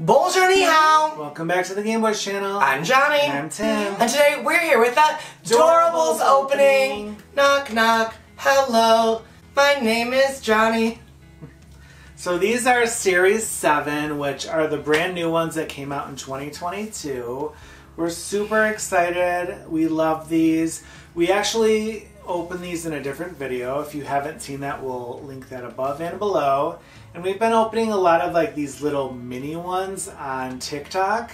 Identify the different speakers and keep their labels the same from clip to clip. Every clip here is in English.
Speaker 1: Bonjour ni hao!
Speaker 2: Welcome back to the GaymeBoyz channel.
Speaker 1: I'm Johnny.
Speaker 2: And I'm Tim.
Speaker 1: And today we're here with the Doorables opening. Knock knock. Hello. My name is Johnny.
Speaker 2: So these are Series 7, which are the brand new ones that came out in 2022. We're super excited. We love these. We actually opened these in a different video. If you haven't seen that, we'll link that above and below. And we've been opening a lot of like these little mini ones on TikTok.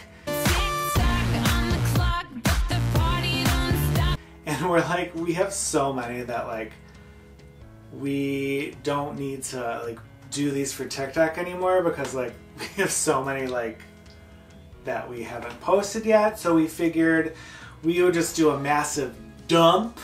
Speaker 2: And we're like, we have so many that like we don't need to like do these for TikTok anymore because like we have so many like that we haven't posted yet. So we figured we would just do a massive dump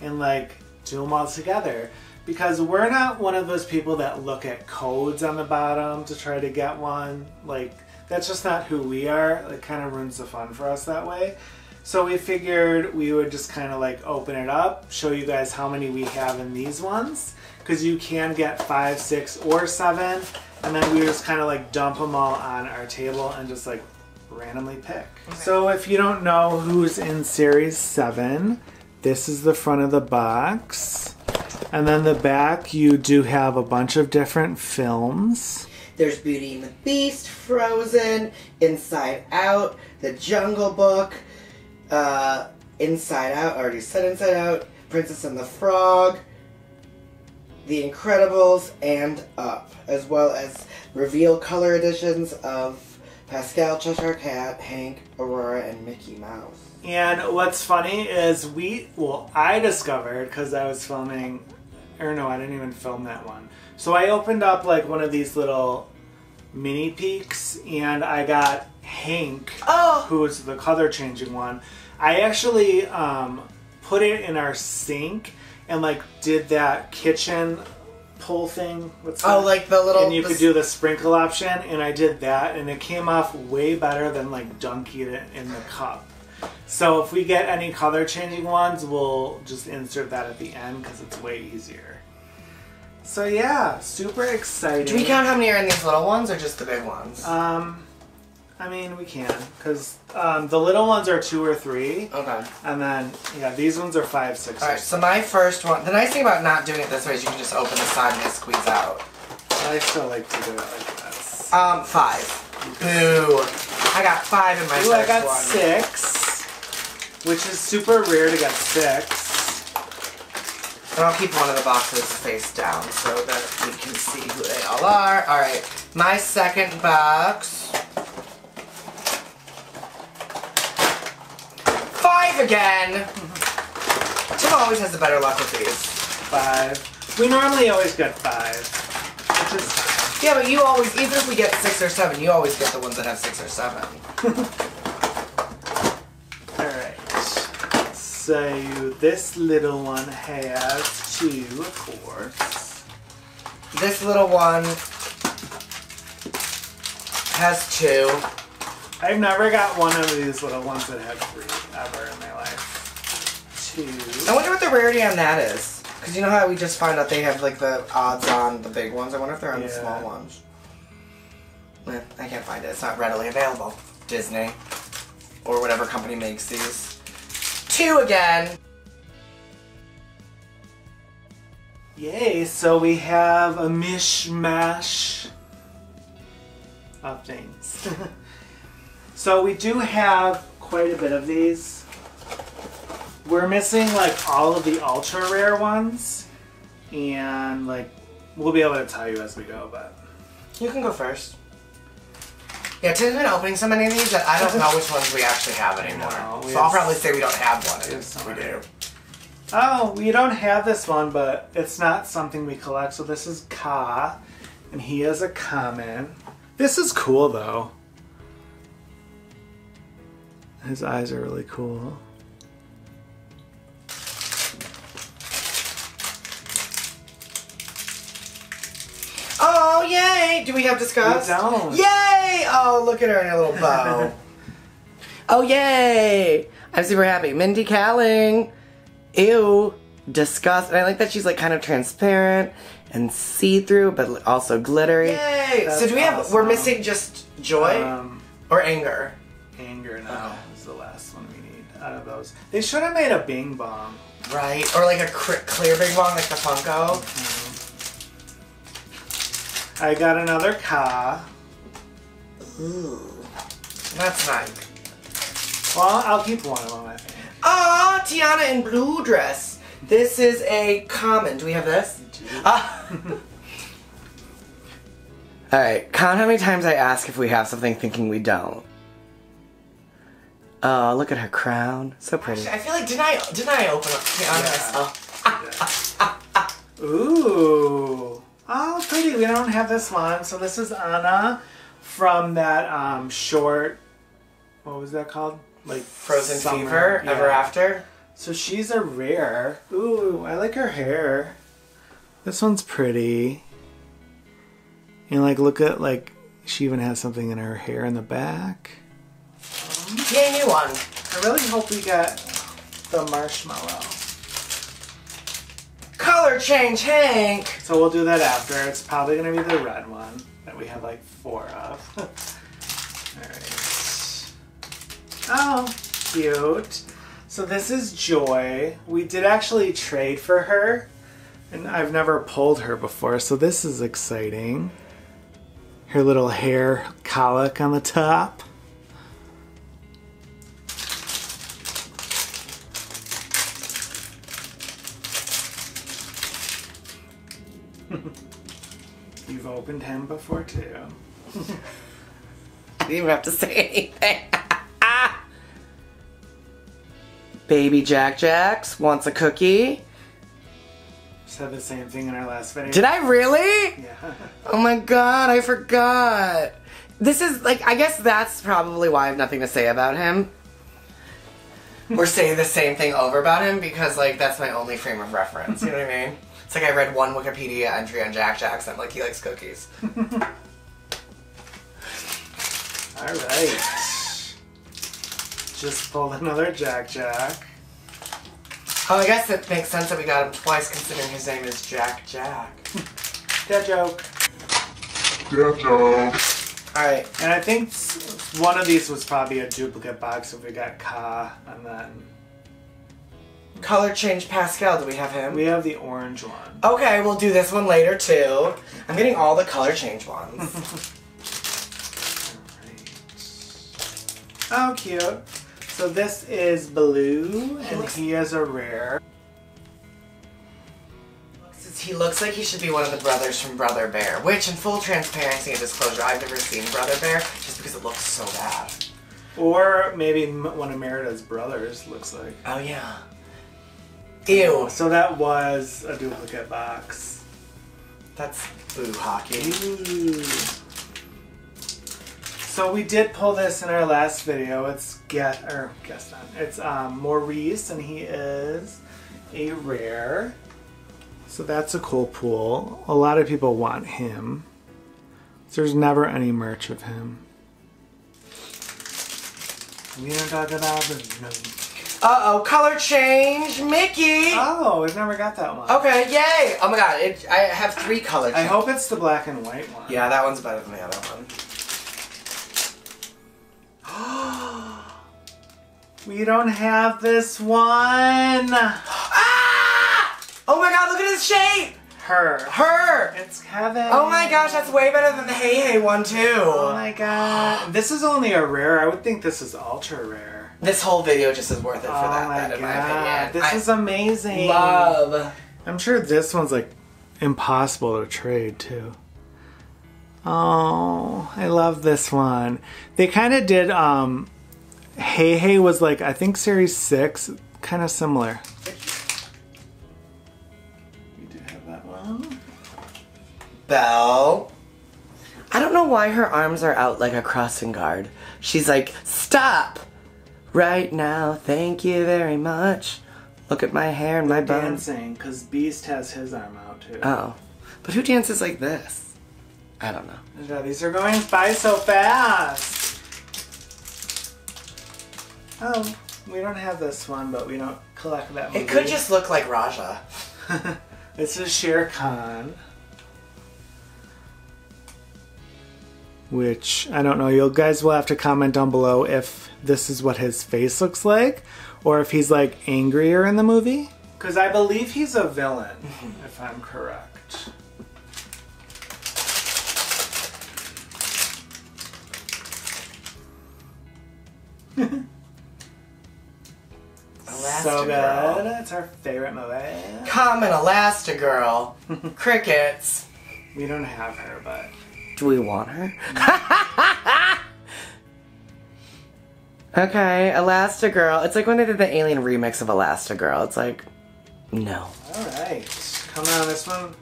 Speaker 2: and like do them all together because we're not one of those people that look at codes on the bottom to try to get one. Like that's just not who we are. It kind of ruins the fun for us that way. So we figured we would just kind of like open it up, show you guys how many we have in these ones because you can get five, six, or seven, and then we just kind of like dump them all on our table and just like randomly pick. Okay. So if you don't know who's in series seven, this is the front of the box. And then the back, you do have a bunch of different films.
Speaker 1: There's Beauty and the Beast, Frozen, Inside Out, The Jungle Book, uh, Inside Out, already said Inside Out, Princess and the Frog, The Incredibles, and Up, as well as reveal color editions of Pascal, Cheshire Cat, Hank, Aurora, and Mickey Mouse.
Speaker 2: And what's funny is we, well, I discovered because I was filming, or no, I didn't even film that one. So I opened up like one of these little mini peeks and I got Hank,
Speaker 1: oh.
Speaker 2: who's the color changing one. I actually um, put it in our sink and like did that kitchen pull thing.
Speaker 1: What's oh, that? Oh, like the little.
Speaker 2: And you could do the sprinkle option, and I did that, and it came off way better than like dunking it in the cup. So if we get any color changing ones, we'll just insert that at the end because it's way easier. So yeah, super exciting.
Speaker 1: Do we count how many are in these little ones or just the big ones?
Speaker 2: Um, I mean we can because um, the little ones are two or three.
Speaker 1: Okay.
Speaker 2: And then yeah, these ones are five, six.
Speaker 1: All right. So my first one. The nice thing about not doing it this way is you can just open the side and squeeze out.
Speaker 2: I still like to do it like this.
Speaker 1: Um, five. Boo. I got five in my Ooh,
Speaker 2: I got
Speaker 1: one.
Speaker 2: six which is super rare to get six.
Speaker 1: And I'll keep one of the boxes face down so that we can see who they all are. Alright, my second box. Five again! Tim always has the better luck with these.
Speaker 2: Five. We normally always get five. Which
Speaker 1: is Yeah, but you always, even if we get six or seven, you always get the ones that have six or seven.
Speaker 2: So this little one has two, of course.
Speaker 1: This little one has two.
Speaker 2: I've never got one of these little ones that have three ever in my life. Two.
Speaker 1: I wonder what the rarity on that is. Because you know how we just found out they have like the odds on the big ones? I wonder if they're on yeah. the small ones. I can't find it. It's not readily available. Disney. Or whatever company makes these two again.
Speaker 2: Yay, so we have a mishmash of things. so we do have quite a bit of these. We're missing like all of the ultra rare ones. And like, we'll be able to tell you as we go, but.
Speaker 1: You can go first. Yeah, Tim's been opening so many of these that I don't know which ones we actually have anymore. Know, so I'll probably say we don't have one. We do.
Speaker 2: Oh, we don't have this one, but it's not something we collect. So this is Kaa, and he has a comment. This is cool though. His eyes are really cool.
Speaker 1: Oh, yay! Do we have Disgust?
Speaker 2: We don't.
Speaker 1: Yay! Oh, look at her in a little bow. oh, yay! I'm super happy. Mindy Kaling. Ew. Disgust. And I like that she's like kind of transparent. and see-through, but also glittery. Yay!
Speaker 2: That's
Speaker 1: so do we have? We're missing just joy
Speaker 2: Um,
Speaker 1: or anger.
Speaker 2: anger now is the last one we need out of those. They should have made a Bing Bong.
Speaker 1: Right, or like a cr- clear Bing bong, like the Funko.
Speaker 2: I got another Kaa.
Speaker 1: Ooh, that's nice.
Speaker 2: Well, I'll keep one of them. I think.
Speaker 1: Ah, Tiana in blue dress. This is a common. Do we have this? Ah. All right, count how many times I ask if we have something, thinking we don't. Oh, look at her crown, so pretty.
Speaker 3: I feel like didn't I didn't I open up Tiana?
Speaker 2: Yeah. Ooh. Oh, pretty. We don't have this one. So this is Anna from that um, short. What was that called? Like
Speaker 1: Frozen
Speaker 2: summer-
Speaker 1: Fever,
Speaker 2: yeah.
Speaker 1: Ever After.
Speaker 2: So she's a rare. Ooh, I like her hair. This one's pretty. And like, look at like, she even has something in her hair in the back.
Speaker 3: Yay, new one.
Speaker 2: I really hope we get the marshmallow.
Speaker 3: Color change, Hank.
Speaker 2: So we'll do that after. It's probably gonna be the red one that we have like four of. Alright. Oh, cute. So this is Joy. We did actually trade for her, and I've never pulled her before, so this is exciting. Her little hair colic on the top. You've opened him before too.
Speaker 1: I didn't even have to say anything. Baby Jack Jacks wants a cookie.
Speaker 2: Said the same thing in our last video.
Speaker 1: Did I really?
Speaker 2: Yeah.
Speaker 1: Oh my god, I forgot. This is like, I guess that's probably why I have nothing to say about him. or say the same thing over about him because, like, that's my only frame of reference. You know what I mean? It's like I read one Wikipedia entry on Jack Jackson, like, he likes cookies.
Speaker 2: All right. Just pulled another Jack Jack.
Speaker 1: Oh, I guess it makes sense that we got him twice considering his name is Jack Jack.
Speaker 2: That joke. Dad joke.
Speaker 1: Alright,
Speaker 2: And I think one of these was probably a duplicate box if we got Kaa, and then
Speaker 1: color change Pascal, do we have him?
Speaker 2: we have the orange one.
Speaker 1: Okay, we'll do this one later too. I'm getting all the color change ones.
Speaker 2: Oh, cute. So this is Baloo, and he is a rare.
Speaker 1: he looks like he should be one of the brothers from Brother Bear, which in full transparency and disclosure, I've never seen Brother Bear just because it looks so bad.
Speaker 2: Or maybe one of Merida's brothers looks like.
Speaker 1: Oh yeah. Ew.
Speaker 2: So that was a duplicate box.
Speaker 1: That's boo hockey.
Speaker 2: Ooh. So we did pull this in our last video. It's get or guess not. It's um, Maurice, and he is a rare. So that's a cool pool. A lot of people want him. There's never any merch of him. We don't talk about the no.
Speaker 1: Uh oh, color change, Mickey.
Speaker 2: Oh, we've never got that one.
Speaker 1: Okay, yay! Oh my god, it, I have three color
Speaker 2: changes.
Speaker 1: I
Speaker 2: hope it's the black and white one.
Speaker 1: Yeah, that one's better than the other one.
Speaker 2: We don't have this one.
Speaker 1: Ah! Oh my god, look at his shape!
Speaker 2: Her.
Speaker 1: Her!
Speaker 2: It's Kevin.
Speaker 1: Oh my gosh, that's way better than the Heihei one too.
Speaker 2: Oh my god. This is only a rare. I would think this is ultra rare.
Speaker 1: This whole video just is worth it for
Speaker 2: oh
Speaker 1: that,
Speaker 2: my
Speaker 1: then, in my
Speaker 2: god.
Speaker 1: opinion.
Speaker 2: This
Speaker 1: I
Speaker 2: is amazing.
Speaker 1: love.
Speaker 2: I'm sure this one's like impossible to trade too. Oh, I love this one. They kind of did um Heihei was like I think series 6, kind of similar. We do have that one.
Speaker 1: Belle. I don't know why her arms are out like a crossing guard. She's like, stop! right now. Thank you very much. Look at my hair and my bones.
Speaker 2: Dancing, because Beast has his arm out too.
Speaker 1: Oh. But who dances like this? I don't know.
Speaker 2: Yeah, these are going by so fast. Oh, we don't have this one, but we don't collect that movie.
Speaker 1: It could just look like Rajah.
Speaker 2: this is Shere Khan. Which, I don't know, you guys will have to comment down below if this is what his face looks like or if he's like angrier in the movie. Because I believe he's a villain, if I'm correct. So good. It's our favorite movie.
Speaker 1: Common Elastigirl. Crickets.
Speaker 2: We don't have her, but
Speaker 1: Do we want her? okay, Elastigirl. It's like when they did the Alien remix of Elastigirl. It's like, no.
Speaker 2: all right. Come on, this one.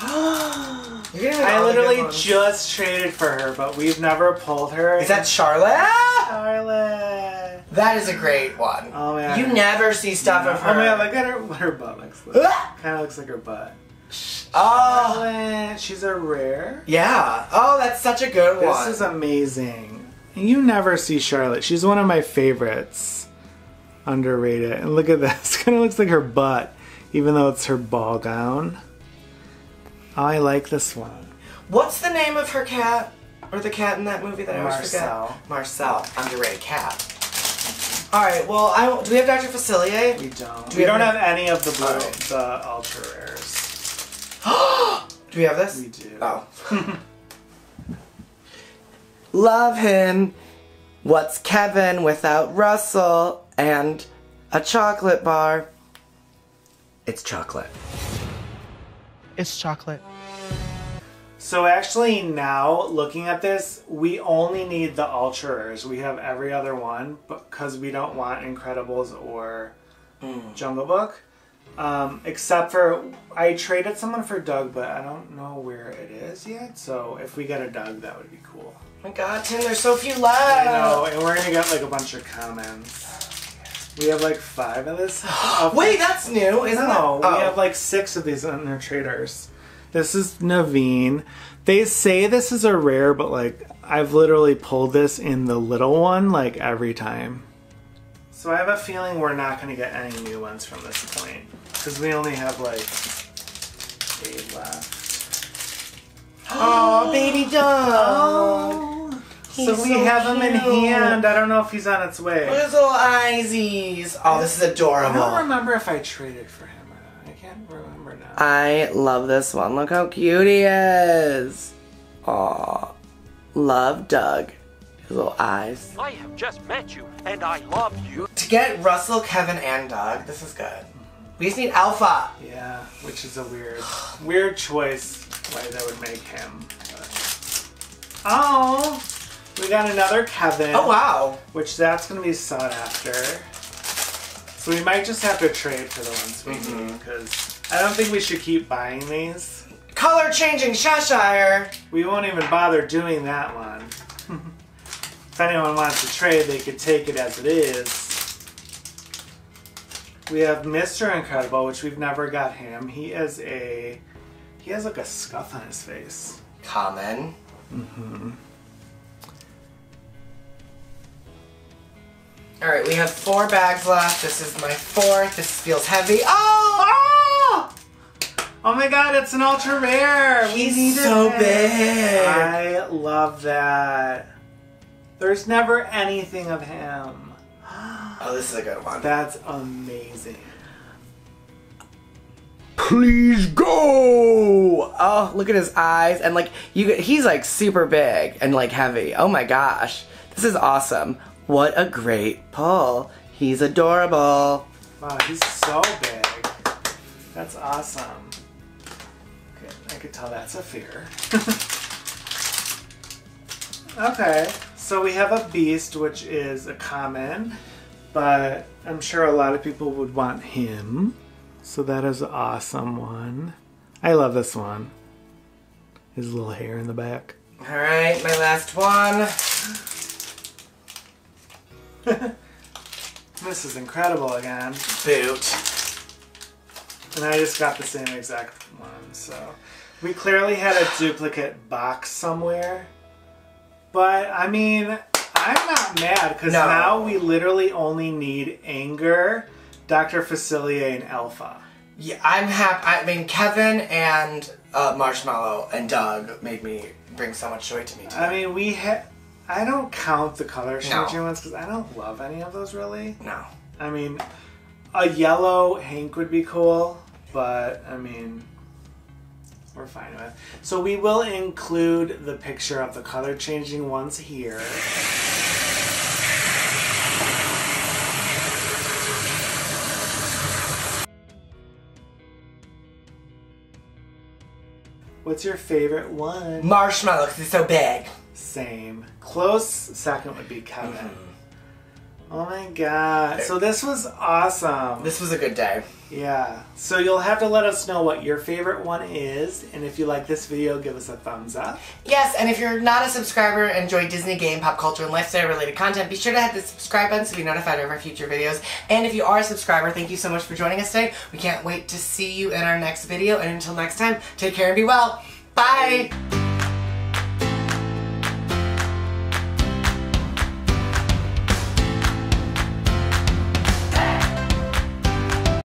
Speaker 1: You're getting
Speaker 2: I
Speaker 1: all the good
Speaker 2: literally just traded for her, but we've never pulled her.
Speaker 1: Is that Charlotte?
Speaker 2: Charlotte?
Speaker 1: That is a great one.
Speaker 2: Oh my God.
Speaker 1: You never see stuff of her.
Speaker 2: Oh my god, look at her. What her butt looks like. Kind of looks like her butt.
Speaker 1: Oh,
Speaker 2: Charlotte, she's a rare.
Speaker 1: yeah. Oh, that's such a good
Speaker 2: This
Speaker 1: one.
Speaker 2: This is amazing. You never see Charlotte. She's one of my favorites. Underrated. And look at this. Kind of looks like her butt, even though it's her ball gown. Oh, I like this one.
Speaker 1: What's the name of her cat? Or the cat in that movie that I always
Speaker 2: Marcel.
Speaker 1: forget? Marcel. Underrated cat. Mm-hmm. Alright, well, I do we have Dr. Facilier?
Speaker 2: We don't.
Speaker 1: Do
Speaker 2: we
Speaker 1: we
Speaker 2: don't
Speaker 1: have
Speaker 2: have any of the blue,
Speaker 1: Alright.
Speaker 2: the ultra rares.
Speaker 1: Do we have this?
Speaker 2: We do.
Speaker 1: Oh. Love him. What's Kevin without Russell and a chocolate bar? It's chocolate.
Speaker 4: It's chocolate.
Speaker 2: So actually now looking at this, we only need the ultra rares. We have every other one because we don't want Incredibles or Jungle Book. Um, except for I traded someone for Dug, but I don't know where it is yet. So if we get a Dug, that would be cool.
Speaker 1: Oh my god, Tim, there's so few left.
Speaker 2: I know, and we're gonna get like a bunch of comments. We have like five of this.
Speaker 1: Wait, that's new, isn't
Speaker 2: no,
Speaker 1: it?
Speaker 2: we
Speaker 1: Oh.
Speaker 2: have like six of these on their traders. This is Naveen. They say this is a rare, but like I've literally pulled this in the little one like every time. So I have a feeling we're not going to get any new ones from this point because we only have like eight left.
Speaker 1: Oh, baby dog.
Speaker 2: Oh, so we
Speaker 1: so
Speaker 2: have him in hand. I don't know if he's on its way.
Speaker 1: Look at his little eyesies. Oh, this is adorable.
Speaker 2: I don't remember if I traded for him or not. I can't remember now.
Speaker 1: I love this one. Look how cute he is. Aw. Love Dug. His little eyes.
Speaker 5: I have just met you, and I love you.
Speaker 1: To get Russell, Kevin, and Dug, this is good. We just need Alpha.
Speaker 2: Yeah, which is a weird, weird choice why they would make him. Oh, we got another Kevin.
Speaker 1: Oh, wow.
Speaker 2: Which that's gonna be sought after. So we might just have to trade for the ones we
Speaker 1: Mm-hmm.
Speaker 2: need because I don't think we should keep buying these.
Speaker 1: Color changing Cheshire.
Speaker 2: We won't even bother doing that one. if anyone wants to trade, they could take it as it is. We have Mr. Incredible, which we've never got him. He is a. He has like a scuff on his face.
Speaker 1: Common. Mhm. Alright, we have four bags left. This is my fourth. This feels heavy. Oh!
Speaker 2: Oh! Oh my god, it's an ultra rare! We
Speaker 1: He's
Speaker 2: needed
Speaker 1: so
Speaker 2: it.
Speaker 1: big.
Speaker 2: I love that. There's never anything of him.
Speaker 1: Oh, this is a good one.
Speaker 2: That's amazing.
Speaker 1: Please go! Oh, look at his eyes. And like, you he's like super big and like heavy. Oh my gosh. This is awesome. What a great pull. He's adorable.
Speaker 2: Wow, he's so big. That's awesome. Okay, I could tell that's a fear. okay, so we have a beast, which is a common, but I'm sure a lot of people would want him. So that is an awesome one. I love this one. His little hair in the back.
Speaker 1: Alright, my last one.
Speaker 2: This is incredible again.
Speaker 1: Boot.
Speaker 2: And I just got the same exact one, so. We clearly had a duplicate box somewhere. But, I mean, I'm not mad, because
Speaker 1: No.
Speaker 2: now we literally only need Anger, Dr. Facilier, and Alpha.
Speaker 1: Yeah, I'm happy. I mean, Kevin and uh, Marshmallow and Dug made me bring so much joy to me. Too.
Speaker 2: I mean, we had. I don't count the color changing
Speaker 1: No.
Speaker 2: ones because I don't love any of those really.
Speaker 1: no.
Speaker 2: I mean, a yellow Hank would be cool, but I mean, we're fine with. So we will include the picture of the color changing ones here. What's your favorite one?
Speaker 1: Marshmallow, because it's so big.
Speaker 2: Same. Close second would be Kevin. Mm-hmm. Oh my god. So this was awesome.
Speaker 1: This was a good day.
Speaker 2: Yeah. So you'll have to let us know what your favorite one is, and if you like this video, give us a thumbs up.
Speaker 1: Yes, and if you're not a subscriber and enjoy Disney game, pop culture, and lifestyle related content, be sure to hit the subscribe button to be notified of our future videos. And if you are a subscriber, thank you so much for joining us today. We can't wait to see you in our next video. And until next time, take care and be well. Bye.